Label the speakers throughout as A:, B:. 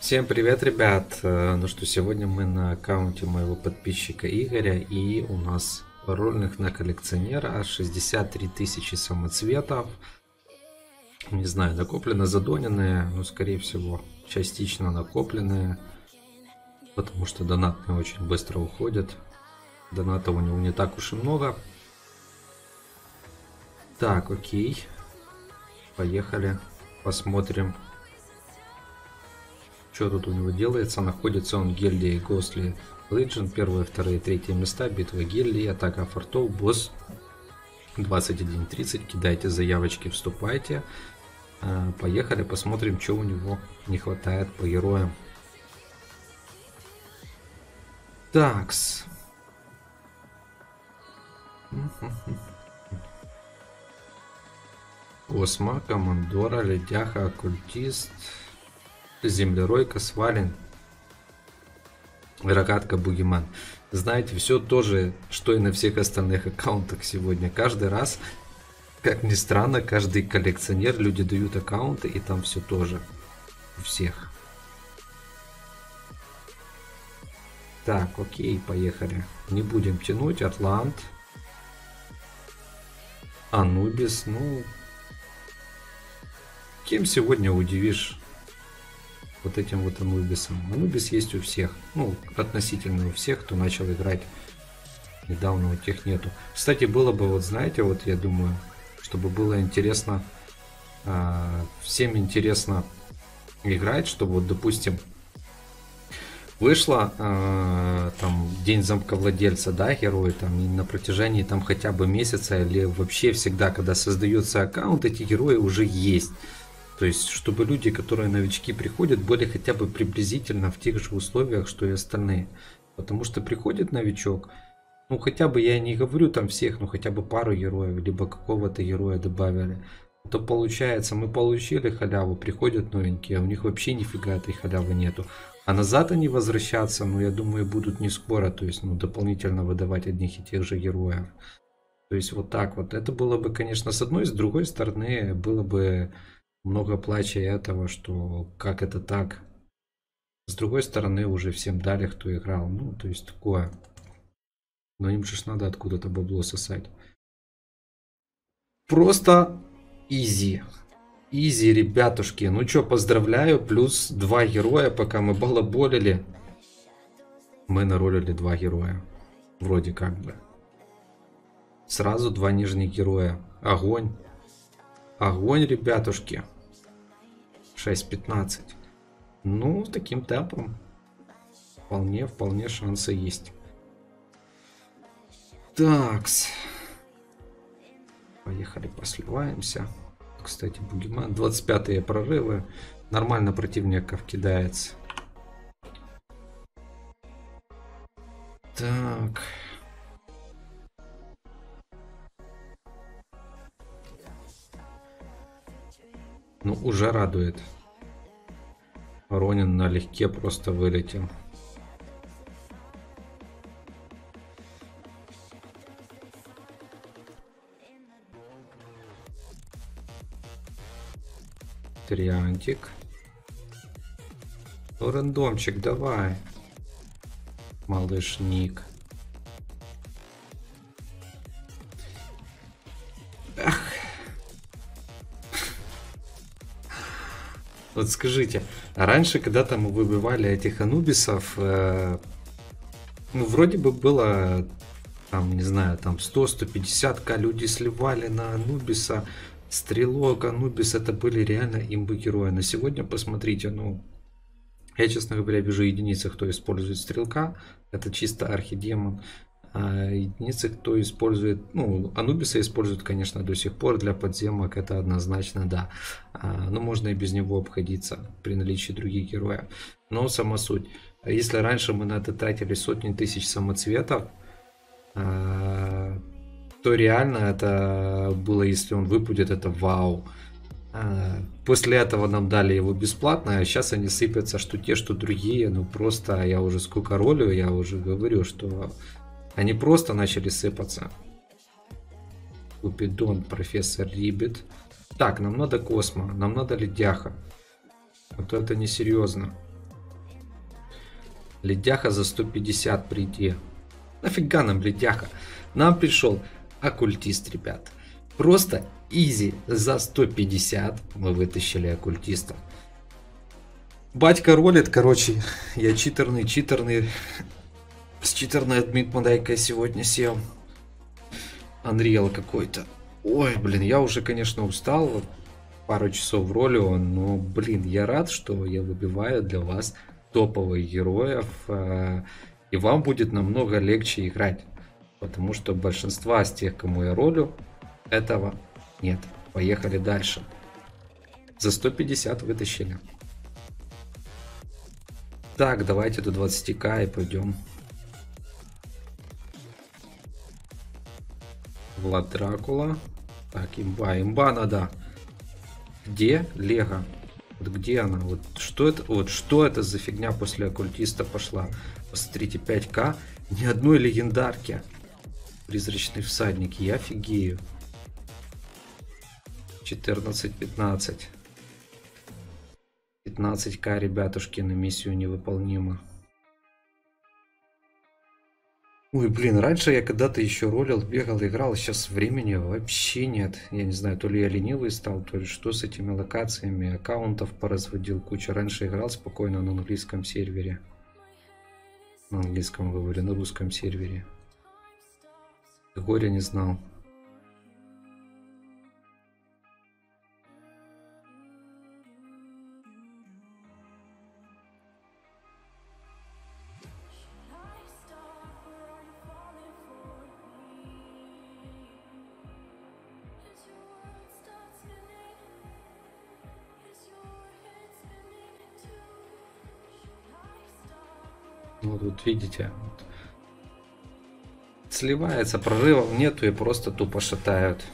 A: Всем привет, ребят! Э, Ну что, сегодня мы на аккаунте моего подписчика Игоря, и у нас рольных на коллекционера аж 63 тысячи самоцветов. Не знаю, накоплено задоненные, но скорее всего частично накопленные, потому что донатные очень быстро уходят. Доната у него не так уж и много. Так, окей. Поехали, посмотрим что тут у него делается. Находится он в гильдии Ghostly Legion. Первые, вторые, третьи места. Битва гильдии, атака фортов, босс 21.30. Кидайте заявочки, вступайте. А, поехали, посмотрим, что у него не хватает по героям. Такс. Космо, Командора, Ледяха, Оккультист, Землеройка, Свален, Рогатка, Бугиман. Знаете, все то же, что и на всех остальных аккаунтах сегодня. Каждый раз, как ни странно, каждый коллекционер, люди дают аккаунты, и там все тоже. У всех. Так, окей, поехали. Не будем тянуть. Атлант. Анубис, ну... Кем сегодня удивишь вот этим вот Анубисом. Анубис есть у всех, ну, относительно у всех, кто начал играть недавно, вот тех нету. Кстати, было бы, вот знаете, вот я думаю, чтобы было интересно, э, всем интересно играть, чтобы вот, допустим, вышло э, там день замковладельца, да, герой, там и на протяжении там хотя бы месяца или вообще всегда, когда создается аккаунт, эти герои уже есть. То есть, чтобы люди, которые новички приходят, были хотя бы приблизительно в тех же условиях, что и остальные. Потому что приходит новичок, ну хотя бы я не говорю там всех, ну хотя бы пару героев, либо какого-то героя добавили. То получается, мы получили халяву, приходят новенькие, а у них вообще нифига этой халявы нету. А назад они возвращаться, ну я думаю, будут не скоро, то есть ну дополнительно выдавать одних и тех же героев. То есть вот так вот. Это было бы, конечно, с одной, с другой стороны, было бы много плача этого, что как это так. С другой стороны, уже всем дали, кто играл. Ну, то есть такое. Но им же надо откуда-то бабло сосать. Просто изи. Изи, ребятушки. Ну что, поздравляю. Плюс два героя, пока мы балаболили. Мы наролили два героя. Вроде как бы. Сразу два нижних героя. Огонь. Огонь, ребятушки. 6.15. Ну, таким темпом вполне, вполне шансы есть. Такс. Поехали, посливаемся. Кстати, Бугиман. 25 прорывы. Нормально противников кидается. Так. Ну, уже радует. Ронин налегке просто вылетел. Триантик. Ну, рандомчик, давай. Малыш Ник. Вот скажите, а раньше, когда там мы выбивали этих анубисов, э, ну, вроде бы было, там, не знаю, там 100-150к люди сливали на анубиса, стрелок, анубис, это были реально имбы герои. На сегодня, посмотрите, ну, я, честно говоря, вижу единицы, кто использует стрелка, это чисто архидемон. А единицы, кто использует, ну, Анубиса используют, конечно, до сих пор для подземок, это однозначно, да. А, но можно и без него обходиться при наличии других героев. Но сама суть. Если раньше мы на это тратили сотни тысяч самоцветов, а, то реально это было, если он выпадет, это вау. А, после этого нам дали его бесплатно, а сейчас они сыпятся, что те, что другие, ну просто я уже сколько ролю, я уже говорю, что они просто начали сыпаться. Купидон, профессор Рибет. Так, нам надо Космо, нам надо Ледяха. То это несерьезно. Ледяха за 150 прийти. Нафига нам ледяха? Нам пришел оккультист, ребят. Просто изи за 150 мы вытащили оккультиста. Батька ролит, короче, я читерный, читерный. С читерной адмит модайкой сегодня сел. Unreal какой-то. Ой, блин, я уже, конечно, устал. Пару часов в роли, но, блин, я рад, что я выбиваю для вас топовых героев. Э, и вам будет намного легче играть. Потому что большинства из тех, кому я ролю, этого нет. Поехали дальше. За 150 вытащили. Так, давайте до 20к и пойдем. Влад Дракула. Так, имба. Имба надо. Где Лего? Вот где она? Вот что это? Вот что это за фигня после оккультиста пошла? Посмотрите, 5к. Ни одной легендарки. Призрачный всадник. Я офигею. 14-15. 15к, ребятушки, на миссию невыполнимо. Ой, блин, раньше я когда-то еще ролил, бегал, играл, сейчас времени вообще нет. Я не знаю, то ли я ленивый стал, то ли что с этими локациями. Аккаунтов поразводил куча. Раньше играл спокойно на английском сервере. На английском говорю, на русском сервере. Горя не знал. Вот, вот видите, вот. сливается, прорывов нету и просто тупо шатают.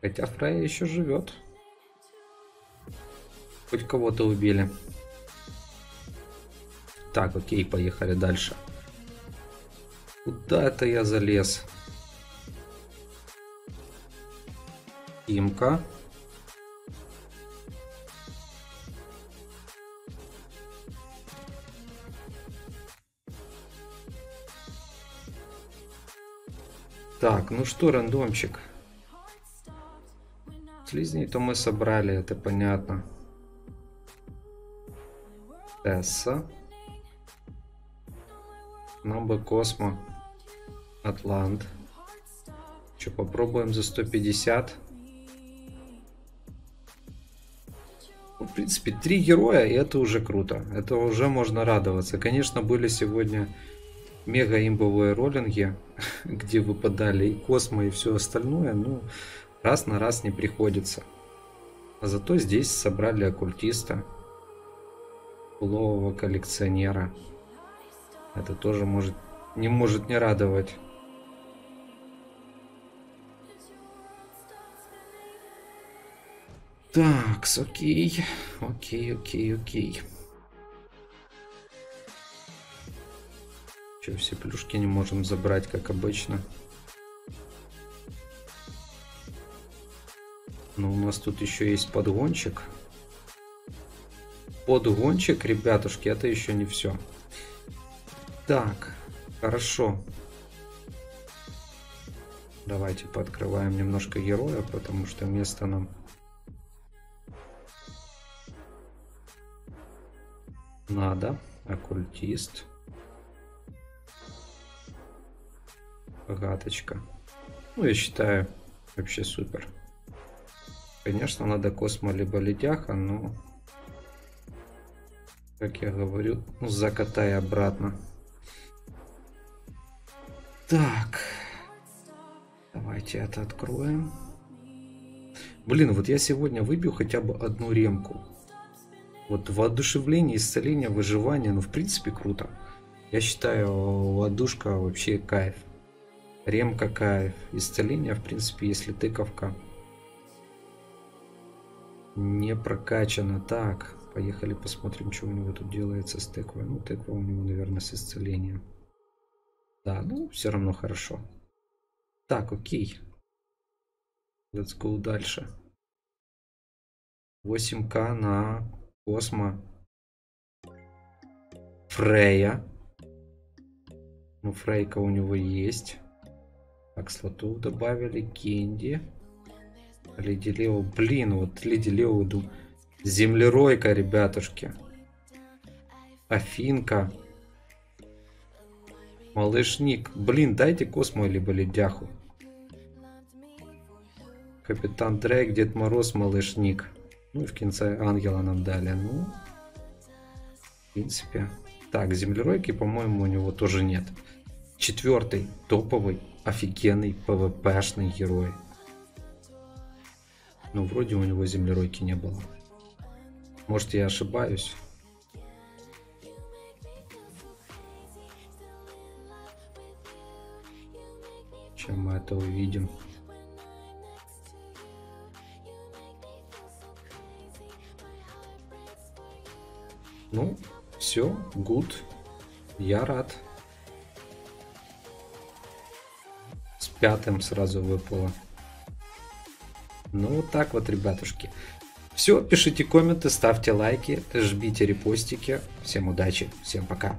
A: Хотя Фрейя еще живет. Хоть кого-то убили. Так, окей, поехали дальше. Куда это я залез? Имка. Так, ну что, рандомчик. Слизней то мы собрали, это понятно. Тесса. Нам бы Космо. Атлант. Что, попробуем за 150? Ну, в принципе, три героя, и это уже круто. Это уже можно радоваться. Конечно, были сегодня мега имбовые роллинги, где выпадали и космо, и все остальное, ну, раз на раз не приходится. А зато здесь собрали оккультиста, лового коллекционера. Это тоже может не может не радовать. Так, окей, окей, окей, окей. Че, все плюшки не можем забрать, как обычно. Но у нас тут еще есть подгончик. Подгончик, ребятушки, это еще не все. Так, хорошо. Давайте пооткрываем немножко героя, потому что место нам... Надо. Оккультист. Гаточка. Ну, я считаю, вообще супер. Конечно, надо космо либо ледяха, но, как я говорю, ну, закатай обратно. Так. Давайте это откроем. Блин, вот я сегодня выбью хотя бы одну ремку. Вот воодушевление, исцеление, выживание, ну, в принципе, круто. Я считаю, ладушка вообще кайф. Рем какая? Исцеление, в принципе, если тыковка не прокачана. Так, поехали посмотрим, что у него тут делается с тыквой. Ну, тыква у него, наверное, с исцелением. Да, ну, все равно хорошо. Так, окей. Let's go дальше. 8к на Космо. Фрея. Ну, Фрейка у него есть. Так, слотов добавили. Кенди. Леди Лео. Блин, вот Леди Лео иду. Землеройка, ребятушки. Афинка. Малышник. Блин, дайте Космо либо Ледяху. Капитан Дрейк, Дед Мороз, Малышник. Ну и в конце Ангела нам дали. Ну, в принципе. Так, землеройки, по-моему, у него тоже нет. Четвертый, топовый, офигенный, ПВПшный герой. Ну, вроде у него землеройки не было. Может, я ошибаюсь. Чем мы это увидим? Ну, все, good. Я рад. Пятым сразу выпало. Ну, вот так вот, ребятушки. Все, пишите комменты, ставьте лайки, жмите репостики. Всем удачи, всем пока.